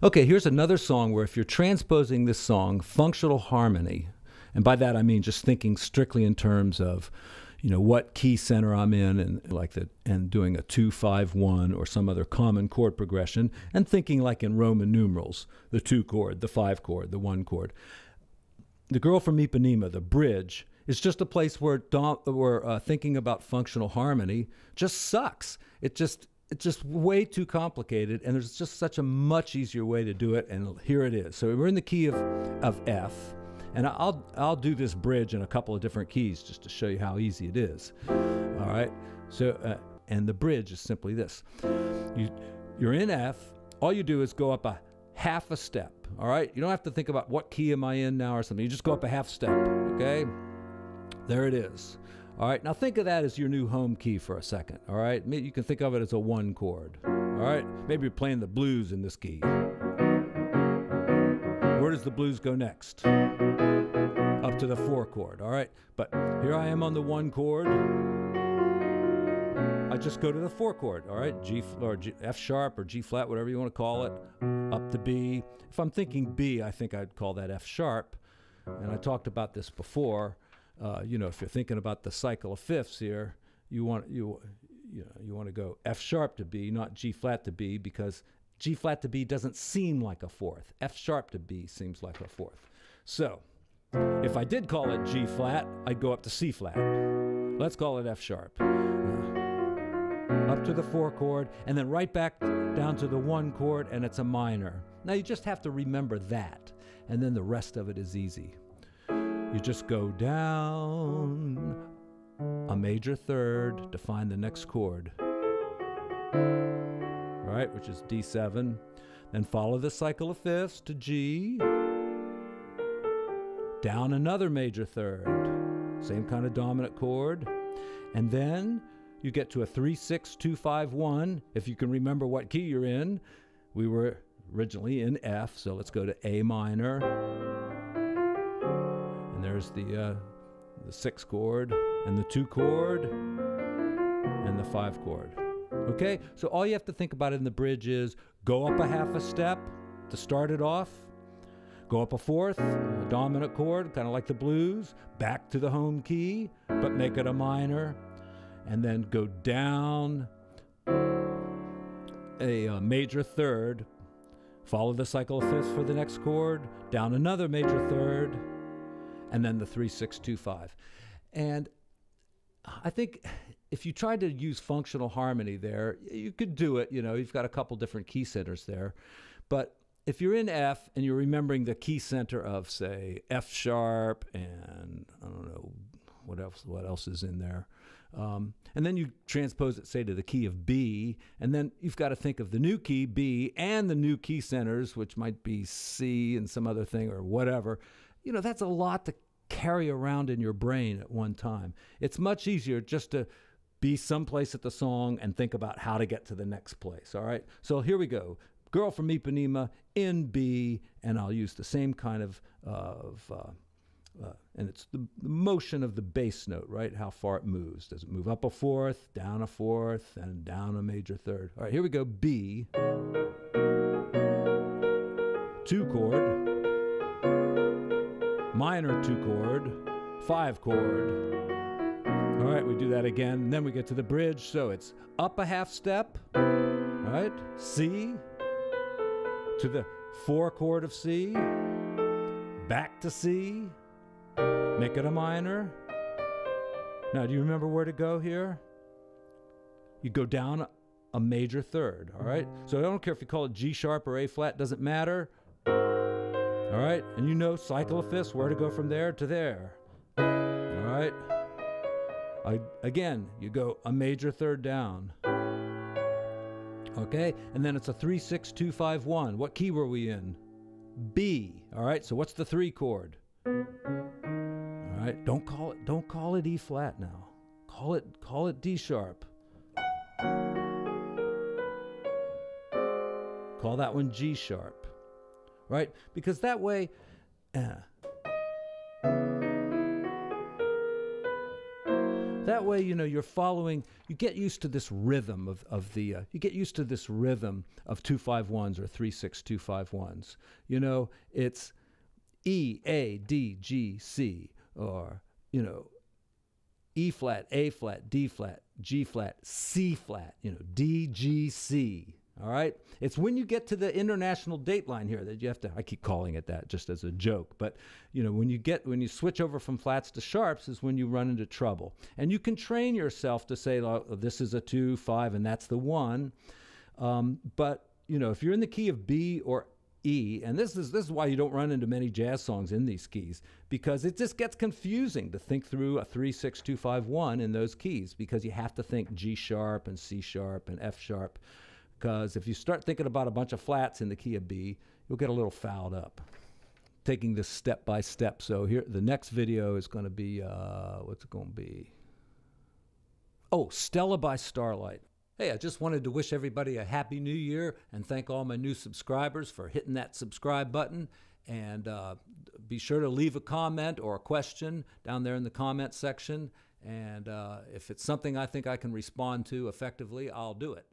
Okay, here's another song where if you're transposing this song, functional harmony, and by that I mean just thinking strictly in terms of, you know, what key center I'm in and like that and doing a two five one or some other common chord progression and thinking like in Roman numerals, the two chord, the five chord, the one chord. The girl from Ipanema, the bridge, is just a place where, where uh, thinking about functional harmony just sucks. It just it's just way too complicated and there's just such a much easier way to do it and here it is. So we're in the key of, of f and I'll, I'll do this bridge in a couple of different keys just to show you how easy it is. All right? So uh, and the bridge is simply this. You, you're in f all you do is go up a half a step all right? You don't have to think about what key am i in now or something. You just go up a half step okay? There it is all right, now think of that as your new home key for a second. All right, you can think of it as a one chord. All right, maybe you're playing the blues in this key. Where does the blues go next? Up to the four chord. All right, but here I am on the one chord. I just go to the four chord. All right, G or G, F sharp or G flat, whatever you want to call it, up to B. If I'm thinking B, I think I'd call that F sharp. And I talked about this before uh, you know, if you're thinking about the cycle of fifths here, you want you you know you want to go F sharp to B, not G flat to B, because G flat to B doesn't seem like a fourth. F sharp to B seems like a fourth. So, if I did call it G flat, I'd go up to C flat. Let's call it F sharp. Up to the four chord, and then right back down to the one chord, and it's a minor. Now you just have to remember that, and then the rest of it is easy. You just go down a major third to find the next chord. Right, which is D7. Then follow the cycle of fifths to G. Down another major third. Same kind of dominant chord. And then you get to a 3 6 2 5 1. If you can remember what key you're in, we were originally in F, so let's go to A minor there's the uh, the six chord and the two chord and the five chord. Okay, so all you have to think about in the bridge is go up a half a step to start it off, go up a fourth, a dominant chord, kind of like the blues, back to the home key, but make it a minor, and then go down a, a uh, major third, follow the cycle of fifths for the next chord, down another major third, and then the 3625. And I think if you tried to use functional harmony there, you could do it. You know, you've got a couple different key centers there. But if you're in F and you're remembering the key center of, say, F sharp and I don't know what else, what else is in there. Um, and then you transpose it, say, to the key of B, and then you've got to think of the new key B and the new key centers, which might be C and some other thing or whatever you know, that's a lot to carry around in your brain at one time. It's much easier just to be someplace at the song and think about how to get to the next place. All right. So here we go. Girl from Ipanema in B, and I'll use the same kind of, of uh, uh, and it's the, the, motion of the bass note, right? How far it moves. Does it move up a fourth, down a fourth, and down a major third? All right, here we go. B, two chord, minor two chord, five chord. All right, we do that again. And then we get to the bridge. So it's up a half step, right? C to the four chord of C, back to C, make it a minor. Now, do you remember where to go here? You go down a major third, all right? So I don't care if you call it G sharp or A flat, doesn't matter. All right, and you know cycle of fifths, where to go from there to there. All right. I, again, you go a major third down. Okay, and then it's a three six two five one. What key were we in? B. All right. So what's the three chord? All right. Don't call it. Don't call it E flat now. Call it. Call it D sharp. Call that one G sharp right? Because that way, uh, that way, you know, you're following. You get used to this rhythm of of the. Uh, you get used to this rhythm of two five ones or three six two five ones. You know, it's E A D G C or you know E flat, A flat, D flat, G flat, C flat, you know, D, G, C. All right. It's when you get to the international date line here that you have to, I keep calling it that just as a joke, but you know, when you get, when you switch over from flats to sharps is when you run into trouble. And you can train yourself to say, oh, this is a two, five, and that's the one. Um, but, you know, if you're in the key of B or E, and this is this is why you don't run into many jazz songs in these keys because it just gets confusing to think through a three six two five one in those keys because you have to think G sharp and C sharp and F sharp because if you start thinking about a bunch of flats in the key of B, you'll get a little fouled up. Taking this step by step. So here, the next video is going to be uh, what's it going to be? Oh, Stella by Starlight. Hey, I just wanted to wish everybody a happy new year and thank all my new subscribers for hitting that subscribe button. And uh, be sure to leave a comment or a question down there in the comment section. And uh, if it's something I think I can respond to effectively, I'll do it.